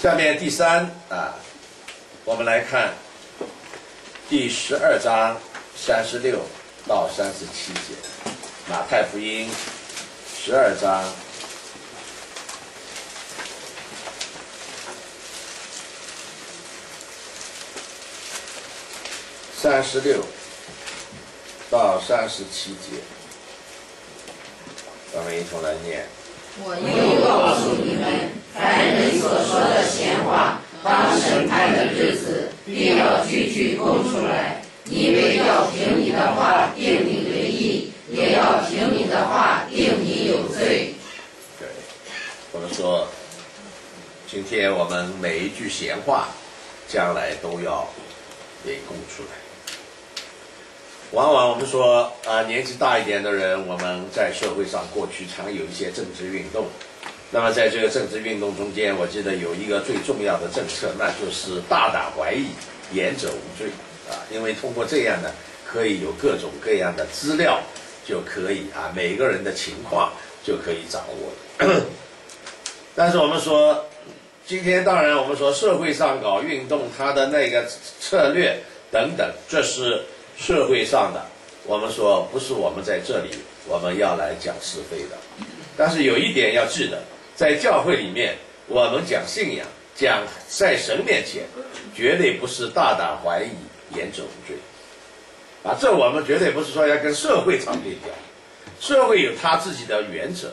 下面第三啊，我们来看第十二章三十六到三十七节，马太福音十二章。三十六到三十七节，我们一同来念。我又告诉你们，人所说的闲话，当审判的日子，必要句句供出来，因为要凭你的话定你为义，也要凭你的话定你有罪。对，我们说，今天我们每一句闲话，将来都要给供出来。往往我们说啊，年纪大一点的人，我们在社会上过去常有一些政治运动。那么在这个政治运动中间，我记得有一个最重要的政策，那就是大胆怀疑，言者无罪啊。因为通过这样呢，可以有各种各样的资料，就可以啊，每个人的情况就可以掌握。但是我们说，今天当然我们说社会上搞运动，它的那个策略等等，这是。社会上的，我们说不是我们在这里我们要来讲是非的，但是有一点要记得，在教会里面，我们讲信仰，讲在神面前，绝对不是大胆怀疑，言者无罪，啊，这我们绝对不是说要跟社会唱对调，社会有他自己的原则，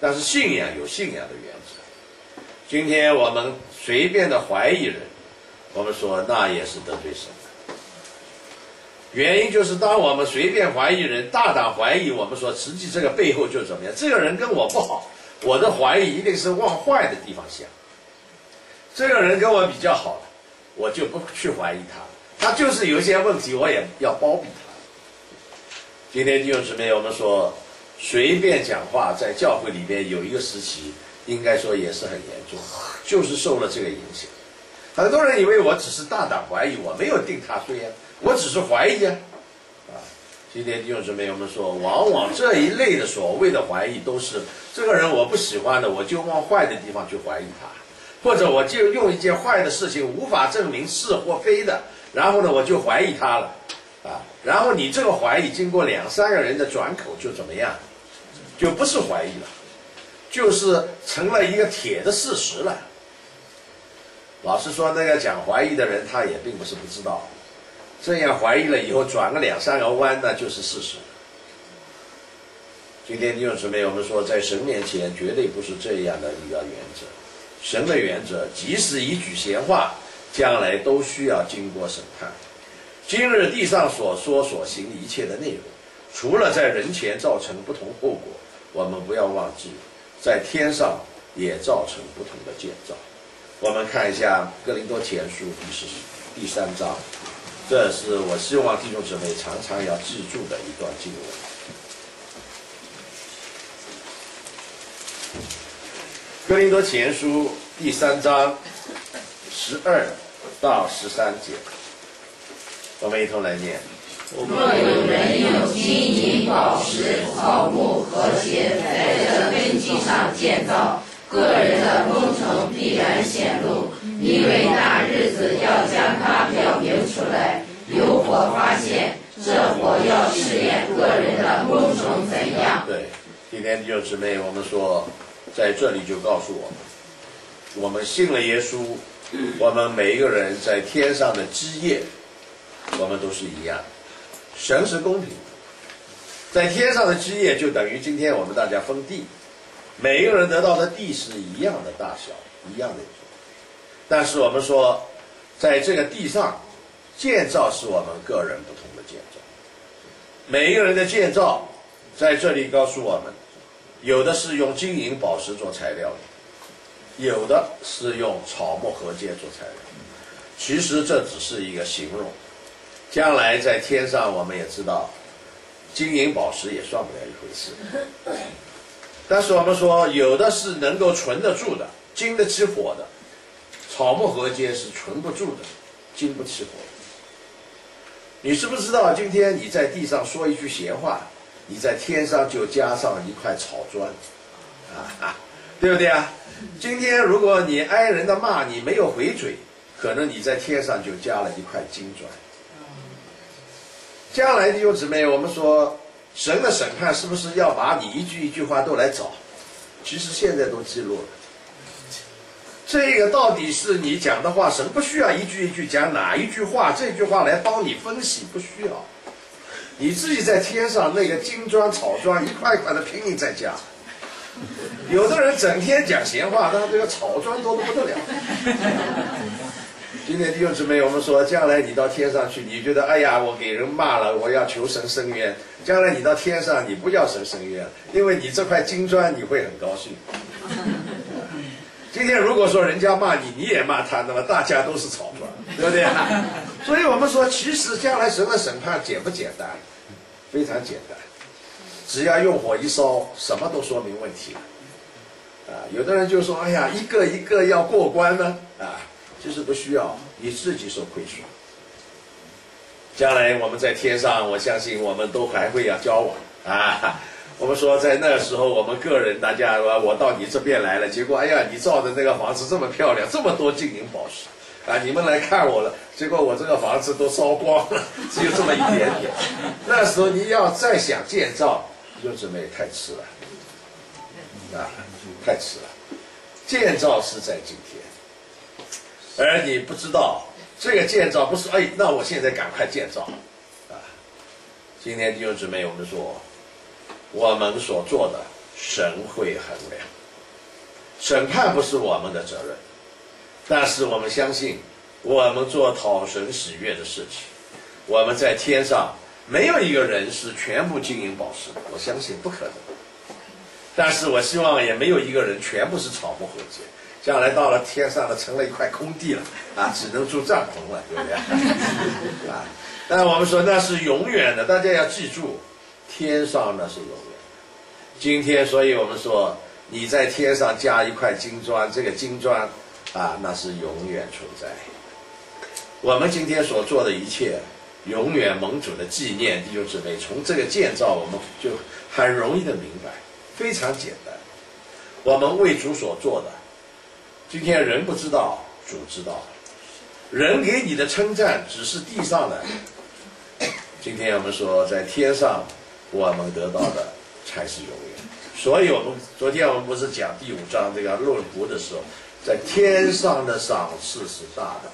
但是信仰有信仰的原则，今天我们随便的怀疑人，我们说那也是得罪神。原因就是，当我们随便怀疑人，大胆怀疑，我们说，实际这个背后就怎么样？这个人跟我不好，我的怀疑一定是往坏的地方想。这个人跟我比较好，我就不去怀疑他，他就是有一些问题，我也要包庇他。今天弟兄姊妹，我们说，随便讲话，在教会里边有一个时期，应该说也是很严重，就是受了这个影响。很多人以为我只是大胆怀疑，我没有定他罪啊。我只是怀疑啊，啊！今天弟兄姊妹，我们说，往往这一类的所谓的怀疑，都是这个人我不喜欢的，我就往坏的地方去怀疑他，或者我就用一件坏的事情无法证明是或非的，然后呢，我就怀疑他了，啊！然后你这个怀疑经过两三个人的转口，就怎么样，就不是怀疑了，就是成了一个铁的事实了。老实说，那个讲怀疑的人，他也并不是不知道。这样怀疑了以后，转个两三个弯，那就是事实。今天弟兄姊妹，我们说，在神面前绝对不是这样的一个原则。神的原则，即使一句闲话，将来都需要经过审判。今日地上所说所行一切的内容，除了在人前造成不同后果，我们不要忘记，在天上也造成不同的建造。我们看一下《哥林多前书》第十第三章。这是我希望弟兄姊妹常常要记住的一段经文，《哥林多前书》第三章十二到十三节，我们一同来念。若有人用金银宝石、草木和谐在这根基上建造，个人的工程必然显露。因为那日子要将它出来，有火发现，这火要试验个人的工程怎样。对，今天弟兄姊妹，我们说，在这里就告诉我们，我们信了耶稣，我们每一个人在天上的基业，我们都是一样，神是公平的，在天上的基业就等于今天我们大家分地，每一个人得到的地是一样的大小，一样的。但是我们说，在这个地上建造是我们个人不同的建造，每一个人的建造在这里告诉我们，有的是用金银宝石做材料的，有的是用草木禾秸做材料。其实这只是一个形容，将来在天上我们也知道，金银宝石也算不了一回事。但是我们说，有的是能够存得住的，经得起火的。草木禾秸是存不住的，经不起火。你知不知道，今天你在地上说一句闲话，你在天上就加上一块草砖，啊，对不对啊？今天如果你挨人的骂，你没有回嘴，可能你在天上就加了一块金砖。将来弟兄姊妹，我们说神的审判是不是要把你一句一句话都来找？其实现在都记录了。这个到底是你讲的话，神不需要一句一句讲哪一句话，这句话来帮你分析，不需要。你自己在天上那个金砖草砖一块一块的拼命在加。有的人整天讲闲话，但是这个草砖多的不得了。今天弟兄姊妹，我们说，将来你到天上去，你觉得哎呀，我给人骂了，我要求神伸冤。将来你到天上，你不要神伸冤，因为你这块金砖你会很高兴。今天如果说人家骂你，你也骂他，那么大家都是草官，对不对？所以我们说，其实将来神的审判简不简单？非常简单，只要用火一烧，什么都说明问题了。啊，有的人就说，哎呀，一个一个要过关呢，啊。其实不需要你自己受亏损。将来我们在天上，我相信我们都还会要交往啊。我们说在那时候，我们个人大家说我到你这边来了，结果哎呀，你造的那个房子这么漂亮，这么多金银宝石啊，你们来看我了，结果我这个房子都烧光了，只有这么一点点。那时候你要再想建造，就准备太迟了啊，太迟了。建造是在今天。而你不知道，这个建造不是哎，那我现在赶快建造，啊！今天弟兄姊妹，我们说，我们所做的神会衡量，审判不是我们的责任，但是我们相信，我们做讨神喜悦的事情，我们在天上没有一个人是全部金银宝石，我相信不可能，但是我希望也没有一个人全部是草木禾秸。将来到了天上了，成了一块空地了，啊，只能住帐篷了，对不对？啊，但我们说那是永远的，大家要记住，天上那是永远的。今天，所以我们说，你在天上加一块金砖，这个金砖，啊，那是永远存在。我们今天所做的一切，永远盟主的纪念，弟兄姊妹，从这个建造，我们就很容易的明白，非常简单，我们为主所做的。今天人不知道，主知道。人给你的称赞只是地上的。今天我们说，在天上，我们得到的才是永远。所以我们昨天我们不是讲第五章这个论福的时候，在天上的赏赐是大的。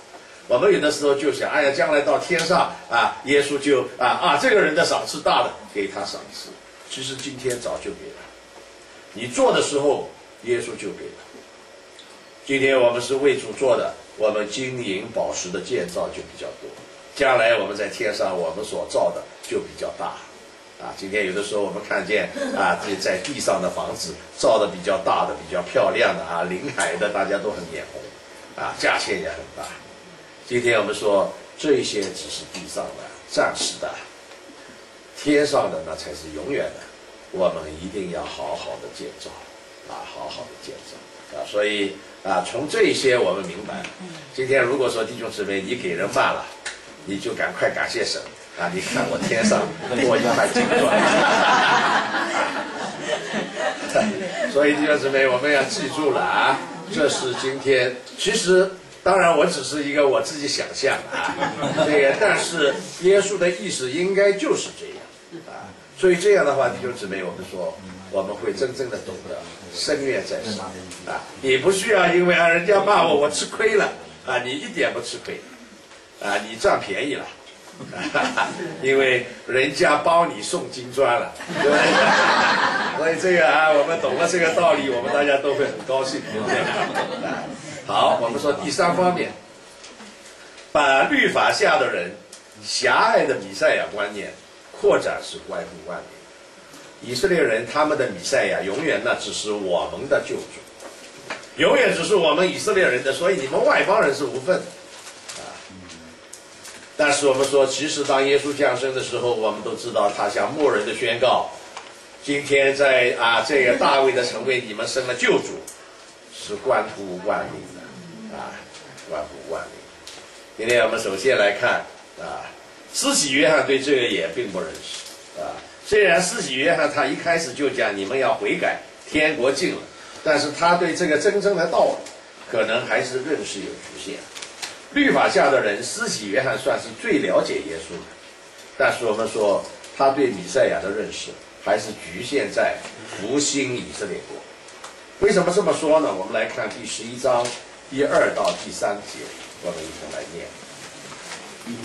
我们有的时候就想，哎呀，将来到天上啊，耶稣就啊啊，这个人的赏赐大的，给他赏赐。其实今天早就给了。你做的时候，耶稣就给了。今天我们是为主做的，我们金银宝石的建造就比较多。将来我们在天上，我们所造的就比较大。啊，今天有的时候我们看见啊，这在地上的房子造的比较大的、比较漂亮的啊，临海的，大家都很眼红，啊，价钱也很大。今天我们说这些只是地上的、暂时的，天上的那才是永远的。我们一定要好好的建造，啊，好好的建造啊，所以。啊，从这些我们明白，今天如果说弟兄姊妹你给人骂了，你就赶快感谢神啊！你看我天上 多一块金砖。所以弟兄姊妹，我们要记住了啊，这是今天。其实，当然我只是一个我自己想象啊，这个，但是耶稣的意思应该就是这样啊。所以这样的话，弟兄姊妹，我们说。我们会真正的懂得深愿在上啊！你不需要因为啊人家骂我我吃亏了啊，你一点不吃亏啊，你占便宜了，因为人家帮你送金砖了，对不对？所以这个啊，我们懂了这个道理，我们大家都会很高兴，对不对？好，我们说第三方面，把律法下的人狭隘的比赛亚观念扩展是关乎万民。以色列人他们的比赛呀，永远那只是我们的救主，永远只是我们以色列人的，所以你们外邦人是无份的。但是我们说，其实当耶稣降生的时候，我们都知道他向牧人的宣告：今天在啊这个大卫的城为你们生了救主，是关乎万民的啊，关乎万民。今天我们首先来看啊，施洗约翰对这个也并不认识啊。虽然施洗约翰他一开始就讲你们要悔改，天国近了，但是他对这个真正的道理，可能还是认识有局限。律法下的人，施洗约翰算是最了解耶稣的，但是我们说他对弥赛亚的认识还是局限在复兴以色列国。为什么这么说呢？我们来看第十一章第二到第三节，我们一同来念。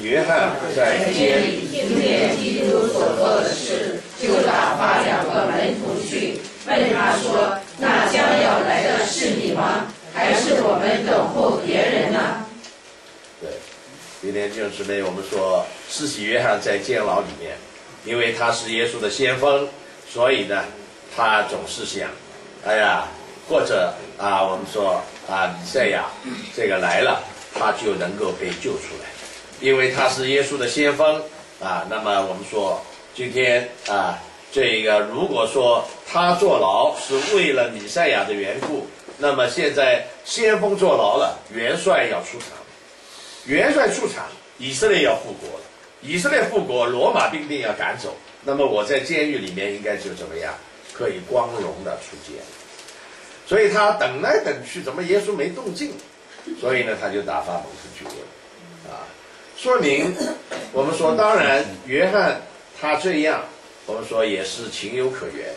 约翰在监里听见基督所做的事，就打发两个门徒去，问他说：“那将要来的是你吗？还是我们等候别人呢？”对，今天弟兄姊妹，我们说施洗约翰在监牢里面，因为他是耶稣的先锋，所以呢，他总是想，哎呀，或者啊，我们说啊，以赛亚这个来了，他就能够被救出来。因为他是耶稣的先锋啊，那么我们说今天啊，这个如果说他坐牢是为了弥赛亚的缘故，那么现在先锋坐牢了，元帅要出场，元帅出场，以色列要复国，以色列复国，罗马兵丁要赶走，那么我在监狱里面应该就怎么样，可以光荣的出监，所以他等来等去，怎么耶稣没动静？所以呢，他就打发门徒去问，啊。说明，我们说，当然，约翰他这样，我们说也是情有可原。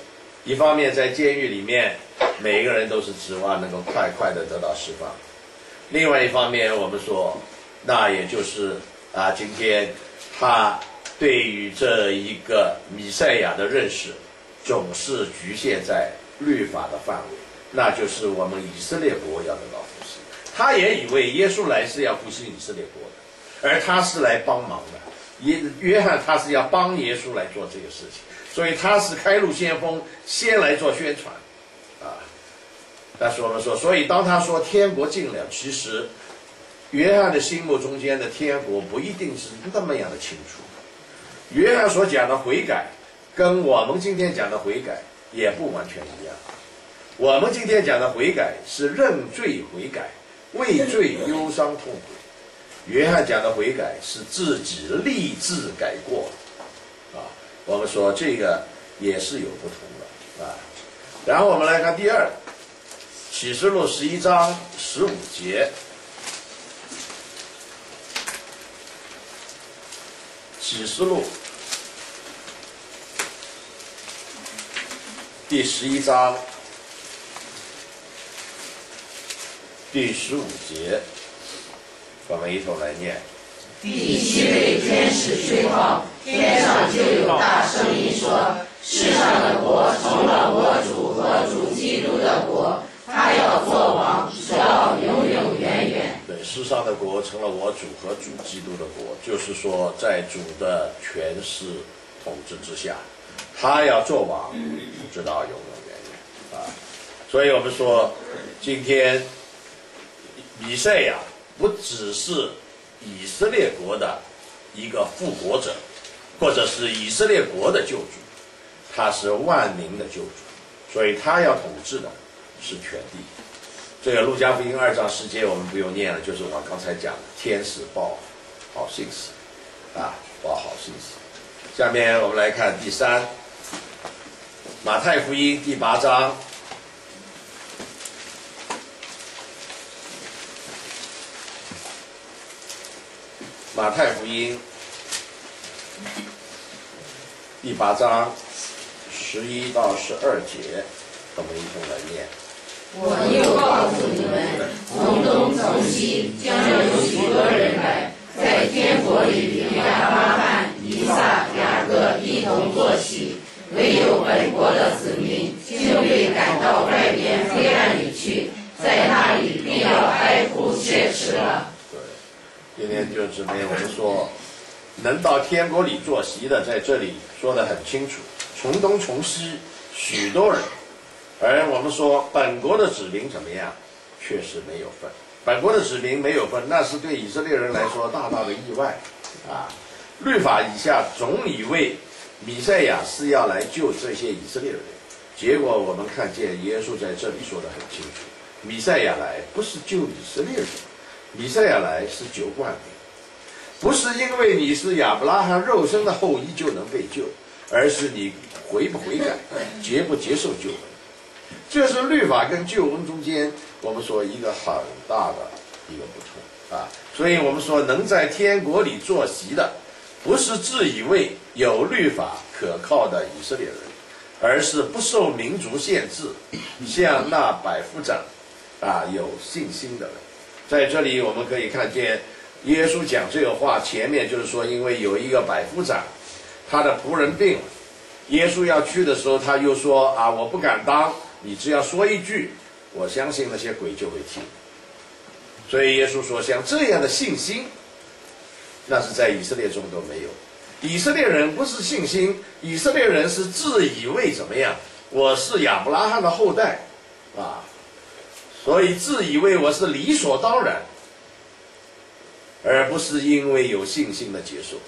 一方面，在监狱里面，每一个人都是指望能够快快的得到释放；另外一方面，我们说，那也就是啊，今天他对于这一个弥赛亚的认识，总是局限在律法的范围，那就是我们以色列国要得到复兴。他也以为耶稣来是要复兴以色列国的。而他是来帮忙的，耶约翰他是要帮耶稣来做这个事情，所以他是开路先锋，先来做宣传，啊。但是我们说，所以当他说天国近了，其实约翰的心目中间的天国不一定是那么样的清楚。约翰所讲的悔改，跟我们今天讲的悔改也不完全一样。我们今天讲的悔改是认罪悔改，畏罪忧伤痛苦。约翰讲的悔改是自己立志改过，啊，我们说这个也是有不同的啊。然后我们来看第二，启示录十一章十五节，启示录第十一章第十五节。我们一同来念。第七位天使吹号，天上就有大声音说：“世上的国成了我主和主基督的国，他要做王，直到永远。”，世上的国成了我主和主基督的国，就是说，在主的权势统治之下，他要做王，直到永永远远。啊，所以我们说，今天以赛亚。不只是以色列国的一个复国者，或者是以色列国的救主，他是万民的救主，所以他要统治的是全地。这个路加福音二章十节我们不用念了，就是我刚才讲的天使报好信息啊，报好信息。下面我们来看第三，马太福音第八章。马太福音第八章十一到十二节，我们一同来念。我又告诉你们，从东从西将有许多人来，在天国里与亚伯拉罕、以撒、雅各一同坐席；唯有本国的子民，就被赶到外边黑暗里去，在那里必要哀哭切齿了。今天就姊妹，我们说，能到天国里坐席的，在这里说的很清楚，从东从西许多人，而我们说本国的子民怎么样，确实没有份。本国的子民没有份，那是对以色列人来说大大的意外啊！律法以下总以为米赛亚是要来救这些以色列人，结果我们看见耶稣在这里说的很清楚，米赛亚来不是救以色列人。米赛亚来是救万民，不是因为你是亚伯拉罕肉身的后裔就能被救，而是你悔不悔改，接不接受救。这是律法跟救恩中间我们说一个很大的一个不同啊。所以我们说能在天国里坐席的，不是自以为有律法可靠的以色列人，而是不受民族限制，像那百夫长啊有信心的人。在这里我们可以看见，耶稣讲这个话前面就是说，因为有一个百夫长，他的仆人病了，耶稣要去的时候，他又说啊，我不敢当，你只要说一句，我相信那些鬼就会听。所以耶稣说，像这样的信心，那是在以色列中都没有。以色列人不是信心，以色列人是自以为怎么样？我是亚伯拉罕的后代，啊，所以自以为我是理所当然，而不是因为有信心的结束。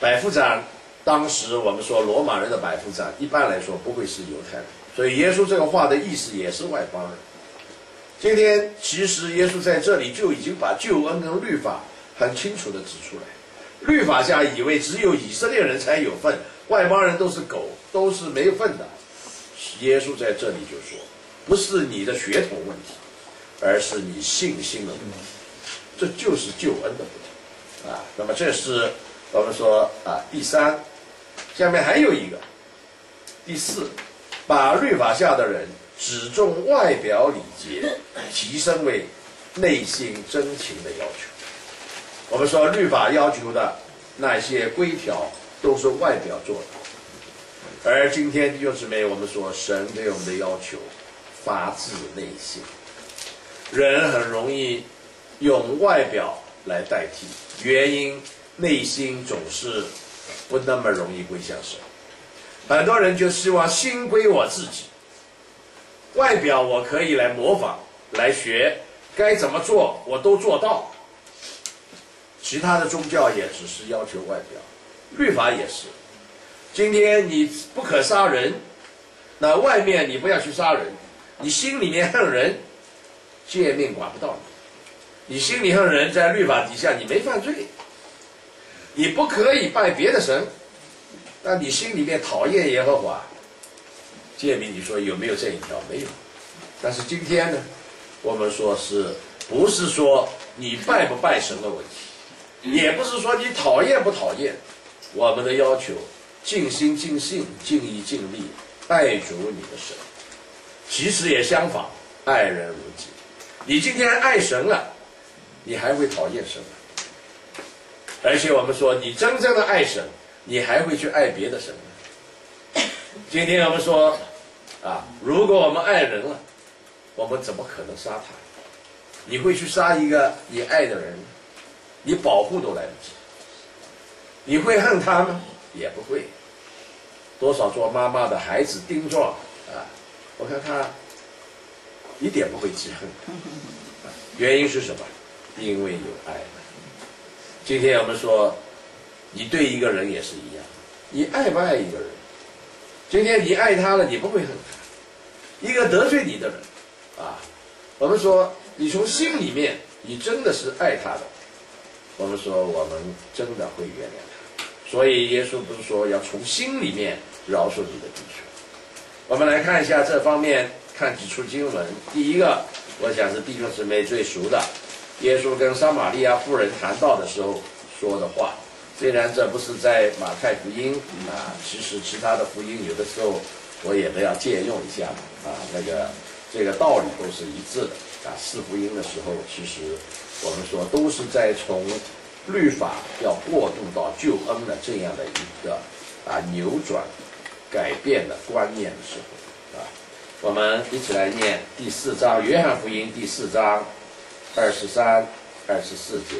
百夫长，当时我们说罗马人的百夫长，一般来说不会是犹太人，所以耶稣这个话的意思也是外邦人。今天其实耶稣在这里就已经把救恩跟律法很清楚的指出来。律法下以为只有以色列人才有份，外邦人都是狗，都是没份的。耶稣在这里就说，不是你的血统问题，而是你信心的问题。这就是救恩的不同啊。那么这是我们说啊第三，下面还有一个第四，把律法下的人。只重外表礼节，提升为内心真情的要求。我们说律法要求的那些规条都是外表做的，而今天弟兄姊妹，我们说神对我们的要求发自内心。人很容易用外表来代替，原因内心总是不那么容易归向神。很多人就希望心归我自己。外表我可以来模仿、来学，该怎么做我都做到。其他的宗教也只是要求外表，律法也是。今天你不可杀人，那外面你不要去杀人，你心里面恨人，诫命管不到你。你心里恨人，在律法底下你没犯罪，你不可以拜别的神，那你心里面讨厌耶和华。诫命，你说有没有这一条？没有。但是今天呢，我们说是不是说你拜不拜神的问题，也不是说你讨厌不讨厌。我们的要求，尽心尽性、尽意尽力爱主你的神。其实也相反，爱人如己。你今天爱神了，你还会讨厌神吗？而且我们说，你真正的爱神，你还会去爱别的神吗？今天我们说。啊！如果我们爱人了，我们怎么可能杀他？你会去杀一个你爱的人？你保护都来不及。你会恨他吗？也不会。多少做妈妈的孩子丁壮啊！我看他一点不会记恨。原因是什么？因为有爱。今天我们说，你对一个人也是一样，你爱不爱一个人？今天你爱他了，你不会恨他。一个得罪你的人，啊，我们说你从心里面你真的是爱他的，我们说我们真的会原谅他。所以耶稣不是说要从心里面饶恕你的弟兄。我们来看一下这方面，看几处经文。第一个，我想是弟兄姊妹最熟的，耶稣跟撒玛利亚妇人谈到的时候说的话。虽然这不是在马太福音啊，其实其他的福音有的时候我也都要借用一下啊。那个这个道理都是一致的啊。四福音的时候，其实我们说都是在从律法要过渡到救恩的这样的一个啊扭转、改变的观念的时候啊。我们一起来念第四章《约翰福音》第四章二十三、二十四节。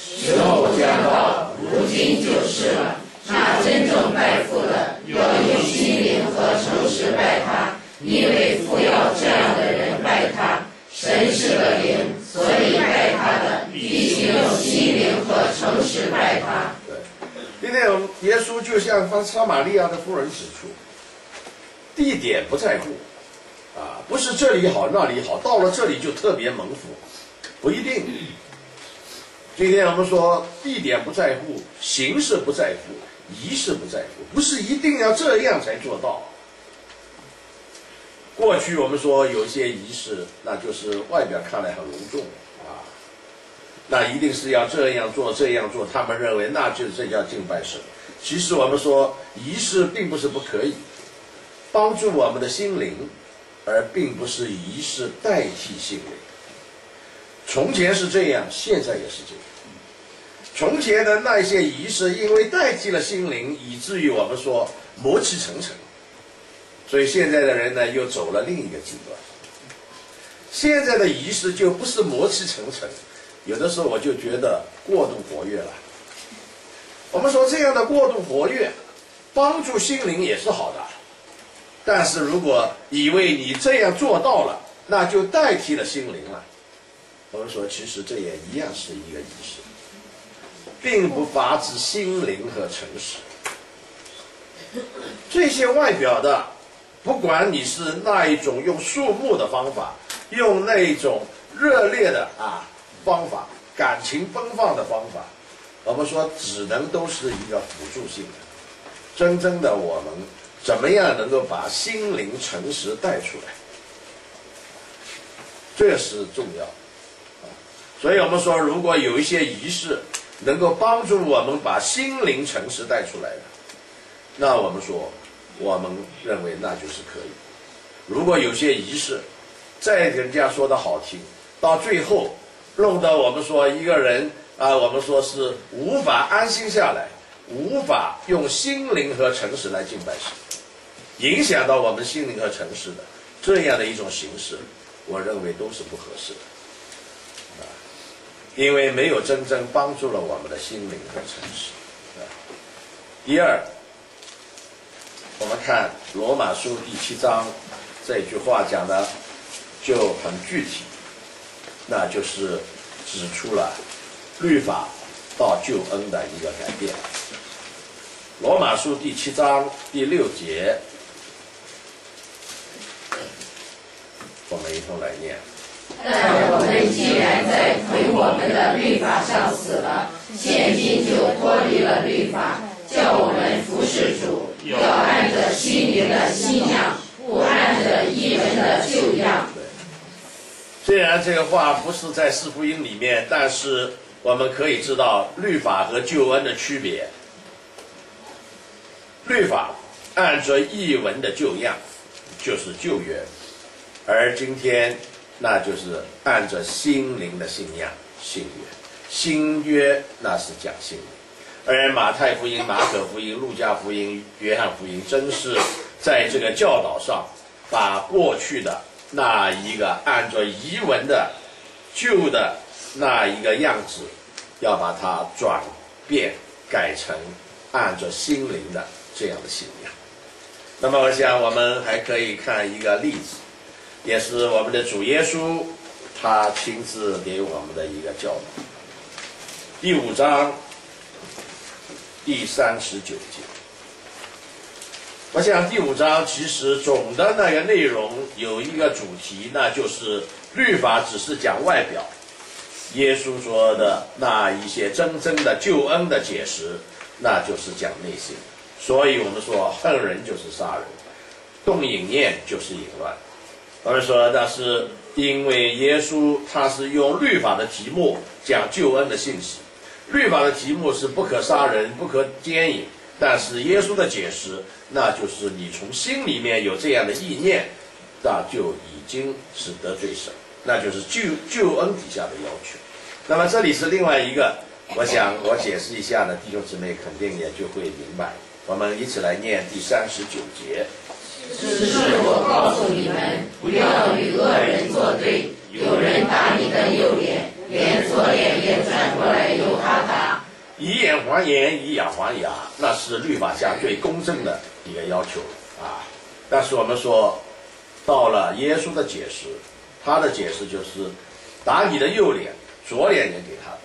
时候将到，如今就是了。那真正拜父的，要用心灵和诚实拜他，因为父要这样的人拜他。神是个灵，所以拜他的必须用心灵和诚实拜他。对，今天我们耶稣就像方撒玛利亚的夫人指出，地点不在乎，啊，不是这里好那里好，到了这里就特别蒙福，不一定。今天我们说地点不在乎，形式不在乎，仪式不在乎，不是一定要这样才做到。过去我们说有些仪式，那就是外表看来很隆重啊，那一定是要这样做这样做，他们认为那就是这叫敬拜神。其实我们说仪式并不是不可以，帮助我们的心灵，而并不是仪式代替心灵。从前是这样，现在也是这样。从前的那些仪式，因为代替了心灵，以至于我们说磨气沉沉。所以现在的人呢，又走了另一个极端。现在的仪式就不是磨气沉沉，有的时候我就觉得过度活跃了。我们说这样的过度活跃，帮助心灵也是好的，但是如果以为你这样做到了，那就代替了心灵了。我们说，其实这也一样是一个仪式，并不发自心灵和诚实。这些外表的。不管你是那一种用树木的方法，用那一种热烈的啊方法，感情奔放的方法，我们说只能都是一个辅助性的。真正的我们怎么样能够把心灵诚实带出来，这是重要啊。所以我们说，如果有一些仪式能够帮助我们把心灵诚实带出来的，那我们说。我们认为那就是可以。如果有些仪式，再人家说的好听，到最后弄得我们说一个人啊，我们说是无法安心下来，无法用心灵和诚实来敬拜神，影响到我们心灵和诚实的这样的一种形式，我认为都是不合适的，因为没有真正帮助了我们的心灵和诚实。第二。我们看罗马书第七章这句话讲的就很具体，那就是指出了律法到救恩的一个改变。罗马书第七章第六节，我们一同来念。但我们既然在亏我们的律法上死了，现今就脱离了律法。叫我们服侍主，要按着心灵的新样，不按着一人的旧样。虽然这个话不是在四福音里面，但是我们可以知道律法和救恩的区别。律法按着译文的旧样，就是旧约；而今天那就是按着心灵的信仰，新约。新约那是讲心灵。而马太福音、马可福音、路加福音、约翰福音，真是在这个教导上，把过去的那一个按照遗文的旧的那一个样子，要把它转变改成按照心灵的这样的信仰。那么，我想我们还可以看一个例子，也是我们的主耶稣他亲自给我们的一个教导。第五章。第三十九节，我想第五章其实总的那个内容有一个主题，那就是律法只是讲外表，耶稣说的那一些真正的救恩的解释，那就是讲内心。所以我们说恨人就是杀人，动淫念就是淫乱。我们说那是因为耶稣他是用律法的题目讲救恩的信息。律法的题目是不可杀人、不可奸淫，但是耶稣的解释，那就是你从心里面有这样的意念，那就已经是得罪神，那就是救救恩底下的要求。那么这里是另外一个，我想我解释一下呢，弟兄姊妹肯定也就会明白。我们一起来念第三十九节。只是我告诉你们，不要与恶人作对。有人打你的右脸。连左脸也转过来由他打，以眼还眼，以牙还牙，那是律法下最公正的一个要求啊。但是我们说，到了耶稣的解释，他的解释就是打你的右脸，左脸也给他打。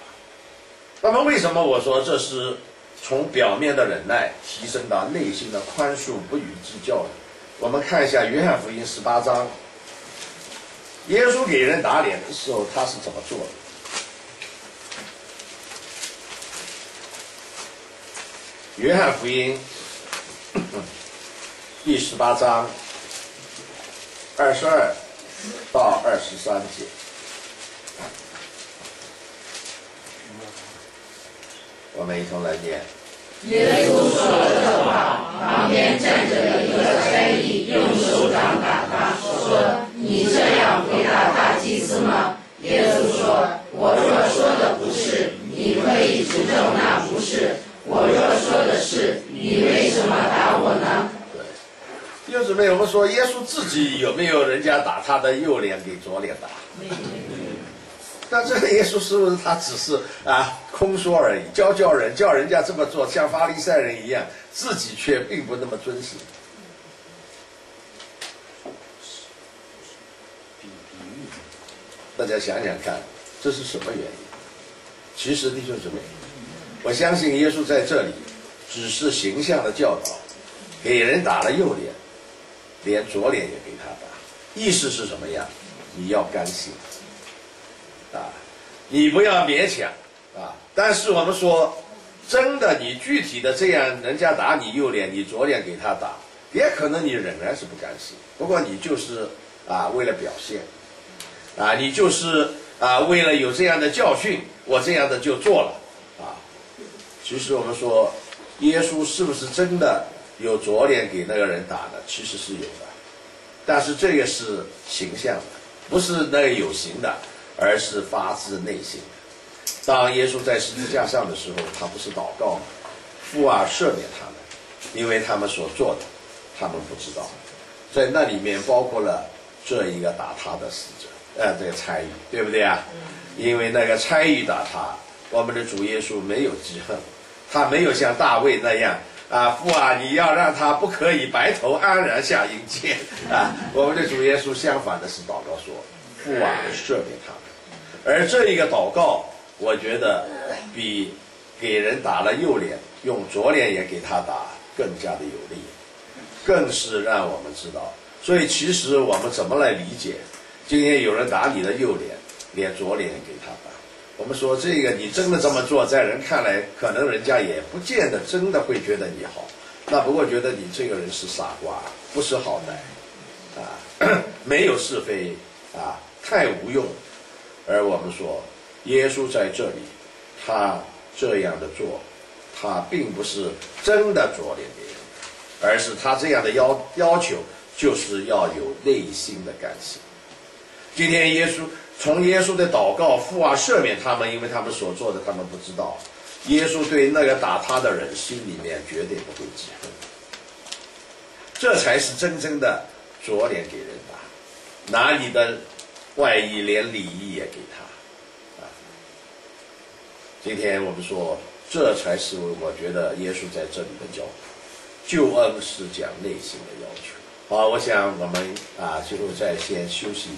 那么为什么我说这是从表面的忍耐提升到内心的宽恕不予计较呢？我们看一下约翰福音十八章，耶稣给人打脸的时候，他是怎么做的？约翰福音第十八章二十二到二十三节。我们一同来念。耶稣说了这话，旁边站着一个差役，用手掌打他，说：“你这样回答大祭司吗？”耶稣说：“我若说的不是，你可以指证那不是；我若说的是，你为什么打我呢？”弟兄姊妹，我们说耶稣自己有没有人家打他的右脸给左脸打？那这个耶稣是不是他只是啊空说而已，教教人，叫人家这么做，像法利赛人一样，自己却并不那么遵行？大家想想看，这是什么原因？其实弟兄姊妹，我相信耶稣在这里只是形象的教导，给人打了右脸，连左脸也给他打，意思是什么呀？你要甘心。你不要勉强啊！但是我们说，真的，你具体的这样，人家打你右脸，你左脸给他打，也可能你仍然是不甘心。不过你就是啊，为了表现，啊，你就是啊，为了有这样的教训，我这样的就做了啊。其实我们说，耶稣是不是真的有左脸给那个人打的？其实是有的，但是这个是形象的，不是那个有形的。而是发自内心。当耶稣在十字架上的时候，他不是祷告吗？父啊，赦免他们，因为他们所做的，他们不知道。在那里面包括了这一个打他的使者，呃，这个参与，对不对啊？因为那个参与打他，我们的主耶稣没有记恨，他没有像大卫那样啊，父啊，你要让他不可以白头安然下阴间 啊。我们的主耶稣相反的是祷告说，父啊，赦免他。而这一个祷告，我觉得比给人打了右脸，用左脸也给他打更加的有力，更是让我们知道。所以，其实我们怎么来理解？今天有人打你的右脸，连左脸给他打。我们说这个，你真的这么做，在人看来，可能人家也不见得真的会觉得你好。那不过觉得你这个人是傻瓜，不识好歹，啊，没有是非，啊，太无用。而我们说，耶稣在这里，他这样的做，他并不是真的左脸别人，而是他这样的要要求，就是要有内心的感谢。今天耶稣从耶稣的祷告，父啊赦免他们，因为他们所做的他们不知道。耶稣对那个打他的人心里面绝对不会记恨，这才是真正的左脸给人打，哪里的？外衣连里衣也给他，啊！今天我们说，这才是我觉得耶稣在这里的教导。救恩是讲内心的要求。好，我想我们啊，最后再先休息。